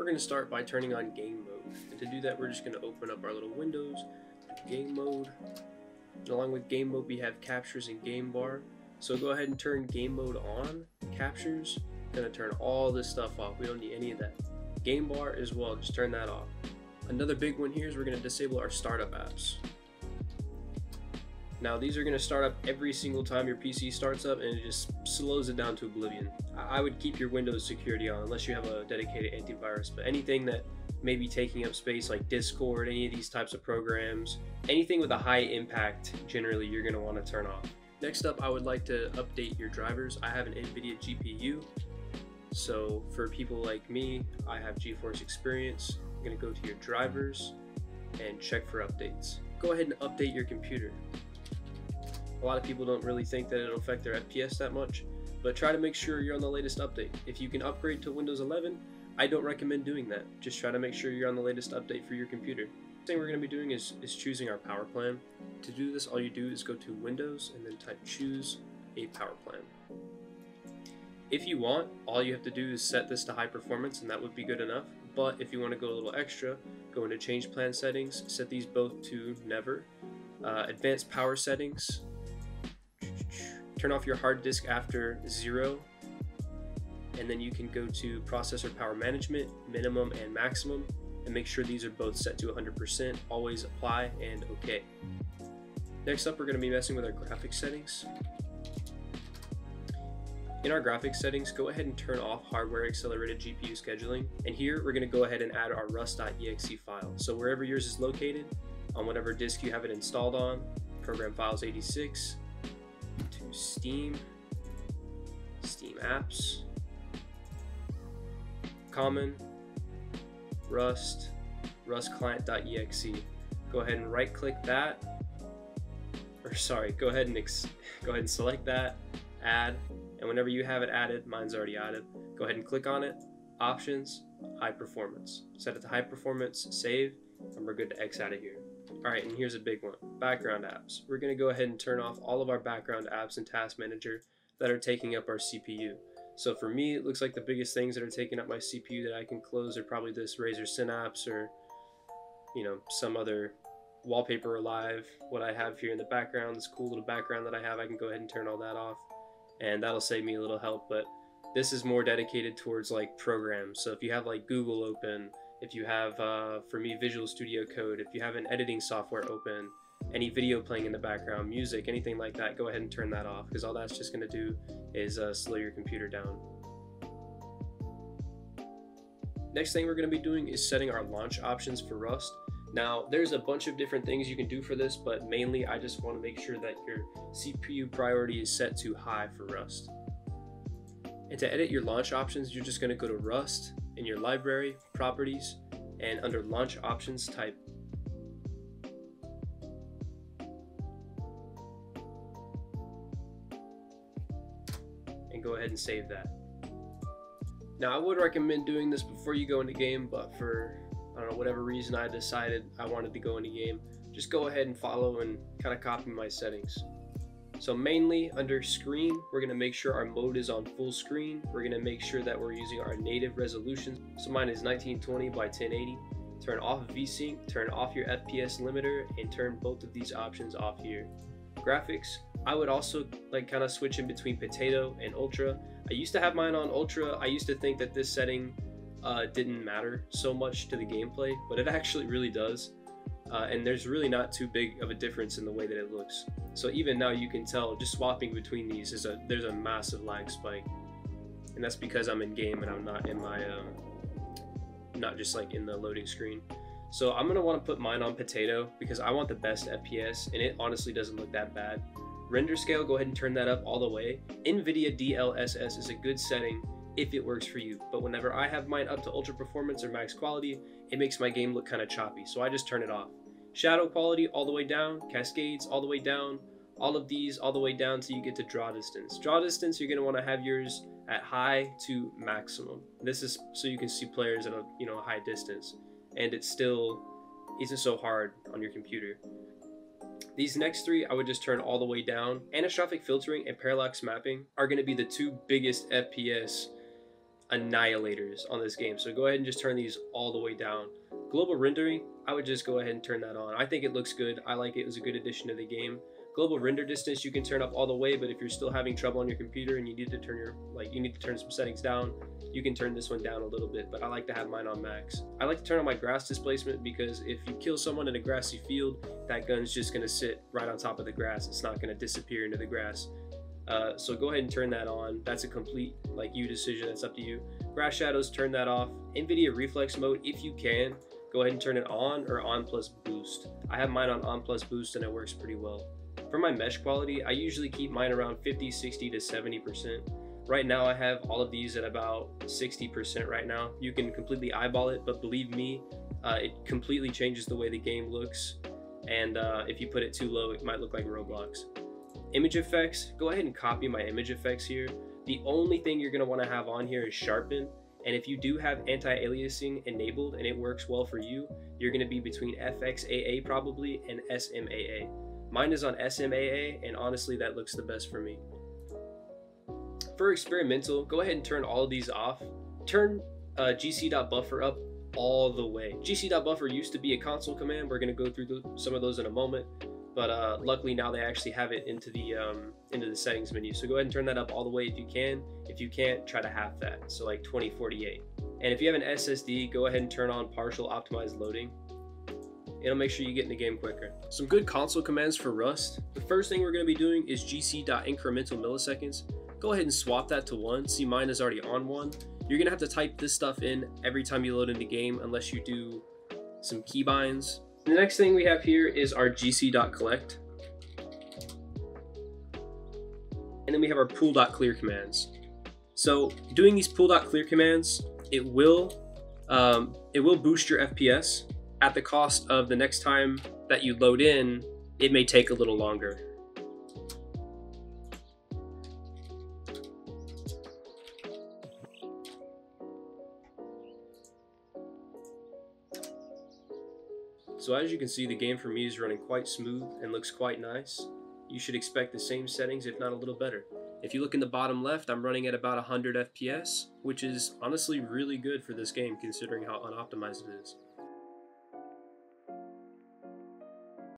we're going to start by turning on game mode. And to do that, we're just going to open up our little windows, game mode. And along with game mode, we have captures and game bar. So go ahead and turn game mode on, captures, gonna turn all this stuff off. We don't need any of that. Game bar as well, just turn that off. Another big one here is we're gonna disable our startup apps. Now these are gonna start up every single time your PC starts up and it just slows it down to oblivion. I would keep your Windows security on unless you have a dedicated antivirus, but anything that may be taking up space like Discord, any of these types of programs, anything with a high impact, generally you're gonna wanna turn off. Next up, I would like to update your drivers. I have an NVIDIA GPU. So for people like me, I have GeForce Experience. I'm gonna go to your drivers and check for updates. Go ahead and update your computer. A lot of people don't really think that it'll affect their FPS that much, but try to make sure you're on the latest update. If you can upgrade to Windows 11, I don't recommend doing that. Just try to make sure you're on the latest update for your computer thing we're going to be doing is, is choosing our power plan. To do this, all you do is go to Windows and then type choose a power plan. If you want, all you have to do is set this to high performance and that would be good enough. But if you want to go a little extra, go into change plan settings, set these both to never. Uh, advanced power settings, turn off your hard disk after zero and then you can go to processor power management, minimum and maximum, and make sure these are both set to 100%, always apply and okay. Next up, we're going to be messing with our graphics settings. In our graphics settings, go ahead and turn off hardware accelerated GPU scheduling. And here we're going to go ahead and add our rust.exe file. So wherever yours is located, on whatever disk you have it installed on, program files 86 to Steam, Steam apps, common, rust, rustclient.exe. Go ahead and right click that, or sorry, go ahead and go ahead and select that, add, and whenever you have it added, mine's already added, go ahead and click on it, options, high performance. Set it to high performance, save, and we're good to X out of here. All right, and here's a big one, background apps. We're gonna go ahead and turn off all of our background apps in Task Manager that are taking up our CPU. So for me, it looks like the biggest things that are taking up my CPU that I can close are probably this Razer Synapse or, you know, some other wallpaper alive. What I have here in the background, this cool little background that I have, I can go ahead and turn all that off. And that'll save me a little help, but this is more dedicated towards like programs. So if you have like Google open, if you have, uh, for me, Visual Studio Code, if you have an editing software open, any video playing in the background, music, anything like that, go ahead and turn that off because all that's just going to do is uh, slow your computer down. Next thing we're going to be doing is setting our launch options for Rust. Now, there's a bunch of different things you can do for this, but mainly I just want to make sure that your CPU priority is set to high for Rust. And to edit your launch options, you're just going to go to Rust in your library, properties, and under launch options type and go ahead and save that. Now I would recommend doing this before you go into game, but for I don't know whatever reason I decided I wanted to go into game, just go ahead and follow and kind of copy my settings. So mainly under screen, we're gonna make sure our mode is on full screen. We're gonna make sure that we're using our native resolution. So mine is 1920 by 1080. Turn off VSync, turn off your FPS limiter, and turn both of these options off here. Graphics, I would also like kind of switch in between potato and ultra. I used to have mine on ultra. I used to think that this setting uh, didn't matter so much to the gameplay, but it actually really does. Uh, and there's really not too big of a difference in the way that it looks. So even now you can tell just swapping between these is a there's a massive lag spike, and that's because I'm in game and I'm not in my um, not just like in the loading screen. So I'm gonna want to put mine on potato because I want the best FPS, and it honestly doesn't look that bad. Render scale, go ahead and turn that up all the way. NVIDIA DLSS is a good setting if it works for you, but whenever I have mine up to ultra performance or max quality, it makes my game look kind of choppy, so I just turn it off. Shadow quality all the way down, cascades all the way down, all of these all the way down until you get to draw distance. Draw distance, you're going to want to have yours at high to maximum. This is so you can see players at a you know a high distance, and it still isn't so hard on your computer. These next three I would just turn all the way down. Anisotropic filtering and parallax mapping are going to be the two biggest FPS annihilators on this game. So go ahead and just turn these all the way down. Global rendering, I would just go ahead and turn that on. I think it looks good. I like it. It was a good addition to the game. Global render distance you can turn up all the way, but if you're still having trouble on your computer and you need to turn your like you need to turn some settings down, you can turn this one down a little bit. But I like to have mine on max. I like to turn on my grass displacement because if you kill someone in a grassy field, that gun's just gonna sit right on top of the grass. It's not gonna disappear into the grass. Uh, so go ahead and turn that on. That's a complete like you decision. That's up to you. Grass shadows, turn that off. NVIDIA reflex mode, if you can, go ahead and turn it on or on plus boost. I have mine on on plus boost and it works pretty well. For my mesh quality, I usually keep mine around 50, 60 to 70%. Right now I have all of these at about 60% right now. You can completely eyeball it, but believe me, uh, it completely changes the way the game looks. And uh, if you put it too low, it might look like Roblox. Image effects, go ahead and copy my image effects here. The only thing you're gonna wanna have on here is sharpen. And if you do have anti-aliasing enabled and it works well for you, you're gonna be between FXAA probably and SMAA. Mine is on SMAA and honestly that looks the best for me. For experimental, go ahead and turn all of these off. Turn uh, gc.buffer up all the way. gc.buffer used to be a console command. We're gonna go through the, some of those in a moment but uh, luckily now they actually have it into the um, into the settings menu. So go ahead and turn that up all the way if you can. If you can't, try to half that, so like 2048. And if you have an SSD, go ahead and turn on partial optimized loading. It'll make sure you get in the game quicker. Some good console commands for Rust. The first thing we're going to be doing is gc.incremental milliseconds. Go ahead and swap that to 1. See mine is already on 1. You're going to have to type this stuff in every time you load into the game unless you do some keybinds the next thing we have here is our gc.collect. And then we have our pool.clear commands. So doing these pool.clear commands, it will um, it will boost your FPS at the cost of the next time that you load in, it may take a little longer. So as you can see, the game for me is running quite smooth and looks quite nice. You should expect the same settings, if not a little better. If you look in the bottom left, I'm running at about 100 FPS, which is honestly really good for this game considering how unoptimized it is.